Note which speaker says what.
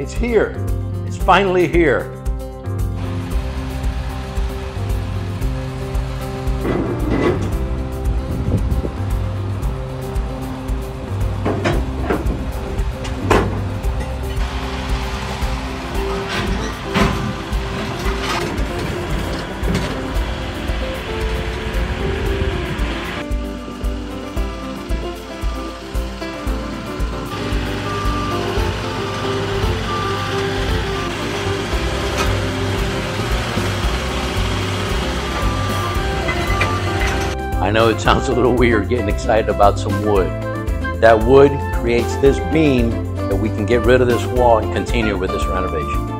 Speaker 1: It's here. It's finally here. I know it sounds a little weird getting excited about some wood. That wood creates this beam that we can get rid of this wall and continue with this renovation.